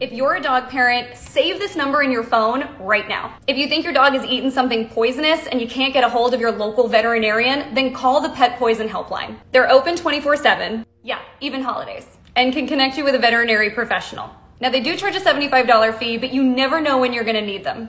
If you're a dog parent, save this number in your phone right now. If you think your dog has eaten something poisonous and you can't get a hold of your local veterinarian, then call the Pet Poison Helpline. They're open 24 7. Yeah, even holidays. And can connect you with a veterinary professional. Now, they do charge a $75 fee, but you never know when you're going to need them.